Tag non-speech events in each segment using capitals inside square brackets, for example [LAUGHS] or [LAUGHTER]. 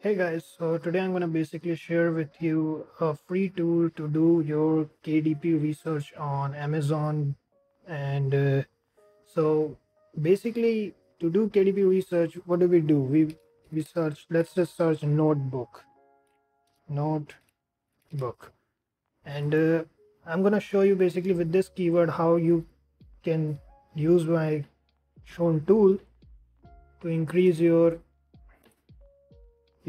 Hey guys, so today I'm going to basically share with you a free tool to do your KDP research on Amazon. And uh, so basically to do KDP research, what do we do? We, we search, let's just search notebook, notebook. And uh, I'm going to show you basically with this keyword how you can use my shown tool to increase your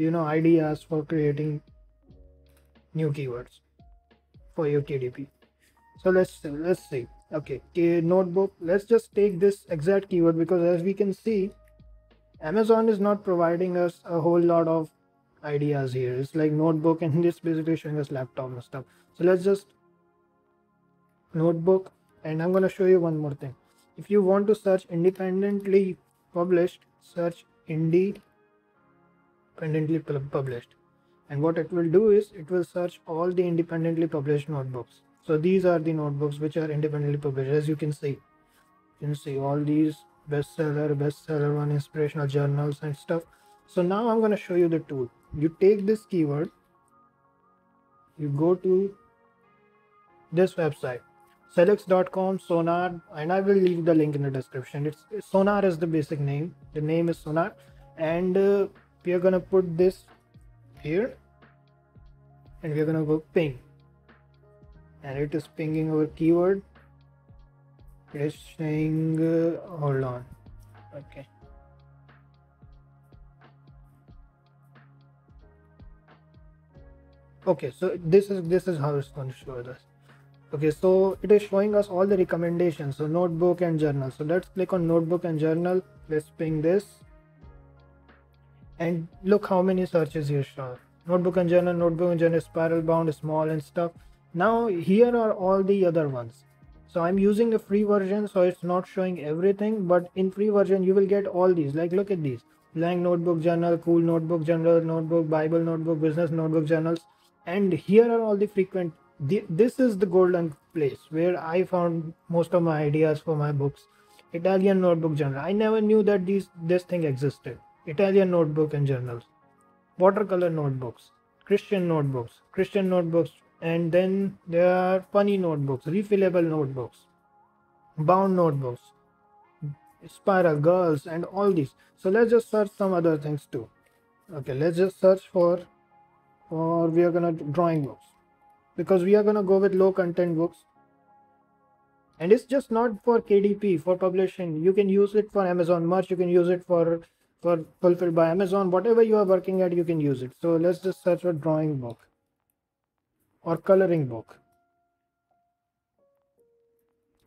you know ideas for creating new keywords for your KDP. So let's let's see. Okay, K notebook. Let's just take this exact keyword because as we can see, Amazon is not providing us a whole lot of ideas here. It's like notebook and [LAUGHS] this basically showing us laptop and stuff. So let's just notebook and I'm gonna show you one more thing. If you want to search independently published, search indie independently published. And what it will do is it will search all the independently published notebooks. So these are the notebooks which are independently published as you can see. You can see all these bestseller bestseller one inspirational journals and stuff. So now i'm going to show you the tool. You take this keyword you go to this website sellics.com sonar and i will leave the link in the description. It's sonar is the basic name. The name is sonar. And uh, we are gonna put this here and we're gonna go ping. And it is pinging our keyword. It is saying uh, hold on. Okay. Okay so this is this is how it's going to show us. Okay so it is showing us all the recommendations. So notebook and journal. So let's click on notebook and journal. Let's ping this and look how many searches here show notebook and journal notebook and journal spiral bound small and stuff. Now here are all the other ones. So i'm using the free version so it's not showing everything but in free version you will get all these. Like look at these. Blank notebook journal cool notebook journal notebook bible notebook business notebook journals. And here are all the frequent this is the golden place where i found most of my ideas for my books. Italian notebook journal. I never knew that these this thing existed Italian notebook and journals, watercolor notebooks, Christian notebooks, Christian notebooks, and then there are funny notebooks, refillable notebooks, bound notebooks, spiral girls, and all these. So let's just search some other things too. Okay, let's just search for, or we are gonna drawing books. Because we are gonna go with low content books. And it's just not for kdp for publishing. You can use it for amazon merch. You can use it for for fulfilled by Amazon, whatever you are working at, you can use it. So let's just search for drawing book or coloring book.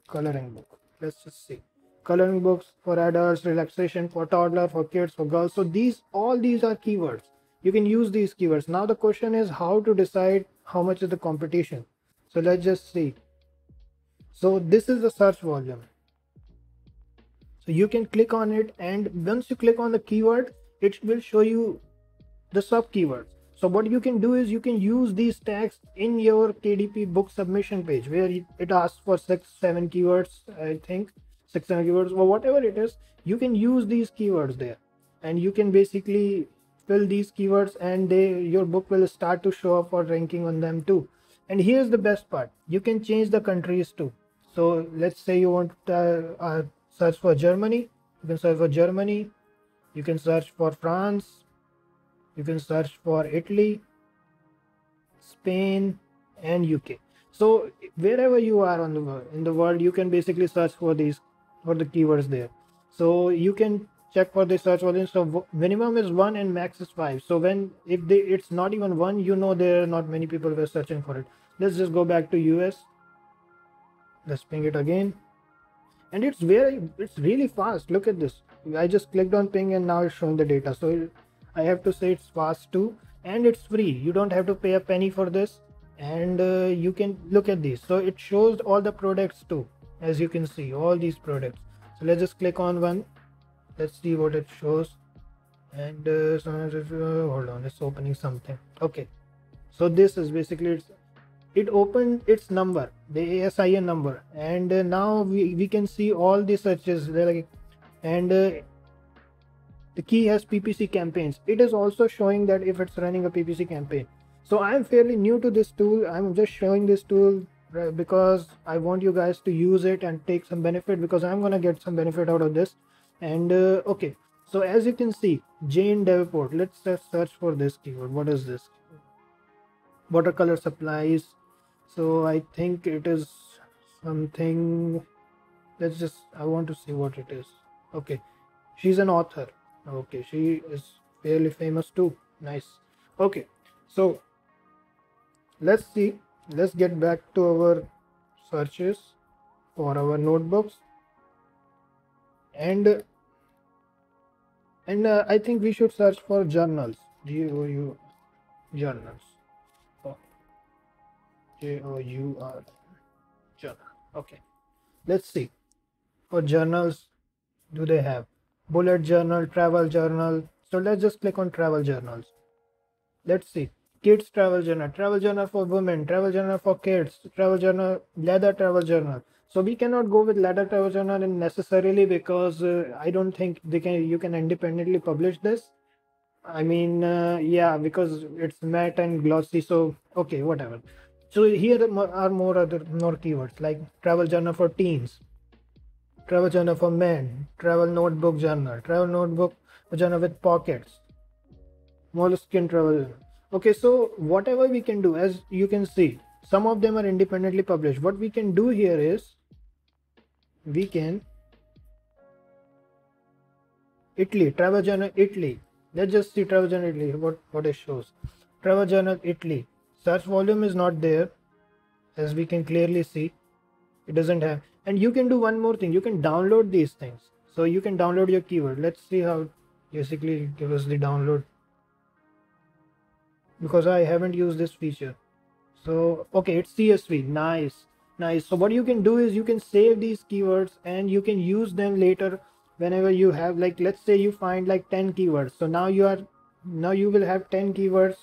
Coloring book. Let's just see. Coloring books for adults, relaxation for toddler, for kids, for girls. So these all these are keywords. You can use these keywords. Now the question is how to decide how much is the competition. So let's just see. So this is the search volume so you can click on it and once you click on the keyword it will show you the sub keywords so what you can do is you can use these tags in your kdp book submission page where it asks for six seven keywords i think. Six seven keywords or whatever it is you can use these keywords there. And you can basically fill these keywords and they your book will start to show up for ranking on them too. And here's the best part. You can change the countries too. So let's say you want uh, uh, search for Germany. You can search for Germany. You can search for France. You can search for Italy Spain and UK so wherever you are on the world, in the world you can basically search for these for the keywords there. So you can check for the search volume. So minimum is one and max is five. So when if they it's not even one you know there are not many people were searching for it. Let's just go back to us let's ping it again and it's very it's really fast. Look at this. I just clicked on ping and now it's showing the data. So i have to say it's fast too. And it's free. You don't have to pay a penny for this. And uh, you can look at this so it shows all the products too as you can see all these products. So let's just click on one. Let's see what it shows. And uh, hold on. It's opening something. Okay. So this is basically it's it opened its number the ASIN number. And uh, now we, we can see all the searches like and uh, the key has ppc campaigns. It is also showing that if it's running a ppc campaign. So i'm fairly new to this tool. I'm just showing this tool because i want you guys to use it and take some benefit because i'm gonna get some benefit out of this. And uh, okay. So as you can see jane Davenport let's just search for this keyword. What is this? Watercolor supplies so i think it is something let's just i want to see what it is. Okay. She's an author. Okay. She is fairly famous too. Nice. Okay. So let's see. Let's get back to our searches for our notebooks. And and uh, i think we should search for journals. G o u journals. J o u r. Journal okay. Let's see. What journals do they have? Bullet journal travel journal. So let's just click on travel journals. Let's see. Kids travel journal. Travel journal for women. Travel journal for kids. Travel journal leather travel journal. So we cannot go with leather travel journal necessarily because uh, i don't think they can you can independently publish this. I mean uh, yeah because it's matte and glossy. So okay whatever so here are more other more keywords like travel journal for teens travel journal for men travel notebook journal travel notebook journal with pockets moleskine travel okay so whatever we can do as you can see some of them are independently published. What we can do here is we can italy travel journal italy. Let's just see travel journal italy what what it shows. Travel journal italy search volume is not there as we can clearly see. It doesn't have. And you can do one more thing. You can download these things. So you can download your keyword. Let's see how basically give us the download. Because I haven't used this feature. So okay it's CSV nice. Nice. So what you can do is you can save these keywords and you can use them later whenever you have like let's say you find like 10 keywords. So now you are now you will have 10 keywords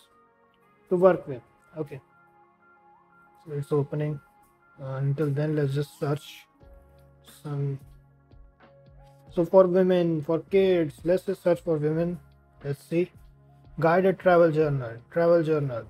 to work with okay so it's opening uh, until then let's just search some so for women for kids let's just search for women let's see guided travel journal, travel journal,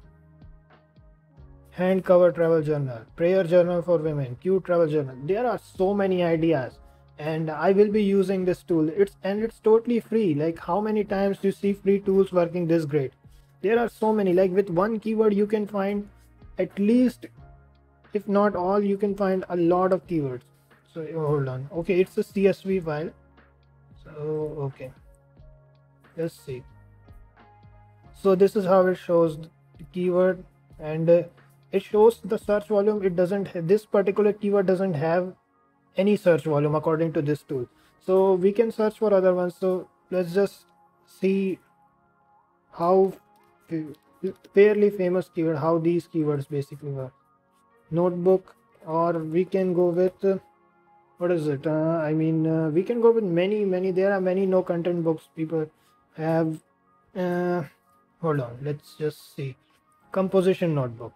hand cover travel journal, prayer journal for women, cute travel journal. There are so many ideas and I will be using this tool. It's and it's totally free. Like how many times do you see free tools working this great? There are so many. Like with one keyword you can find at least if not all you can find a lot of keywords. So hold on. Okay, it's a CSV file. So okay. Let's see so this is how it shows the keyword and uh, it shows the search volume it doesn't this particular keyword doesn't have any search volume according to this tool so we can search for other ones so let's just see how fairly famous keyword how these keywords basically work. Notebook or we can go with what is it? Uh, i mean uh, we can go with many many. There are many no content books people have uh, hold on let's just see. Composition notebook.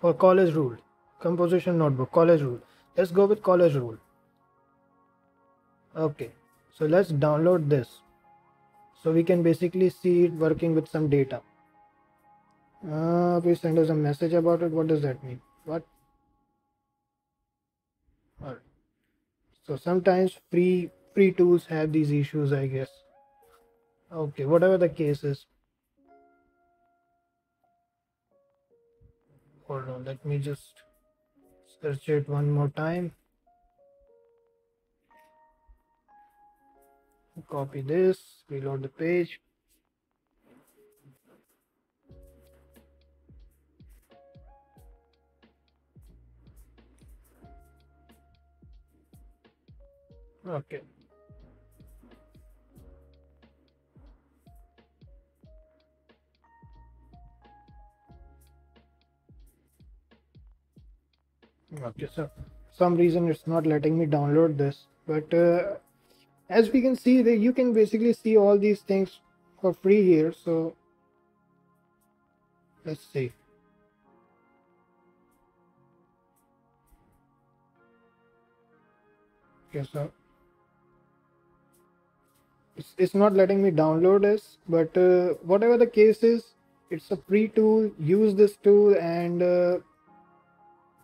For college rule composition notebook college rule. Let's go with college rule. Okay so let's download this so we can basically see it working with some data. Uh, please send us a message about it what does that mean? What? All right so sometimes free free tools have these issues i guess. Okay whatever the case is. Hold on let me just search it one more time copy this reload the page. Okay. Okay so some reason it's not letting me download this but uh, as we can see that you can basically see all these things for free here so let's see. Okay so it's, it's not letting me download this but uh, whatever the case is it's a free tool. Use this tool and uh,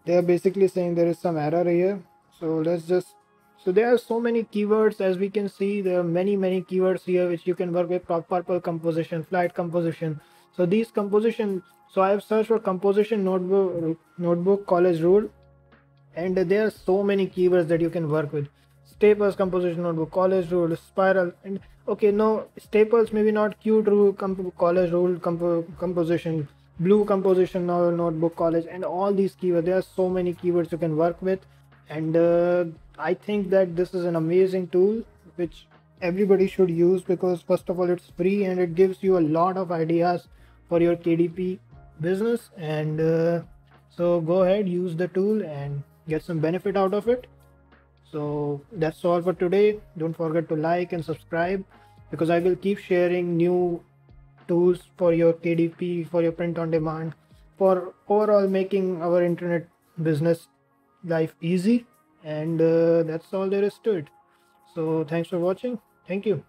they are basically saying there is some error here. So let's just so there are so many keywords as we can see there are many many keywords here which you can work with purple composition flight composition. So these composition so i have searched for composition notebook notebook college rule and there are so many keywords that you can work with. Staples composition notebook college rule spiral and okay no staples maybe not cute rule comp- college rule comp- composition blue composition notebook college and all these keywords there are so many keywords you can work with and uh, i think that this is an amazing tool which everybody should use because first of all it's free and it gives you a lot of ideas for your kdp business. And uh, so go ahead use the tool and get some benefit out of it. So that's all for today. Don't forget to like and subscribe because i will keep sharing new tools for your kdp for your print on demand for overall making our internet business life easy and uh, that's all there is to it. So thanks for watching. Thank you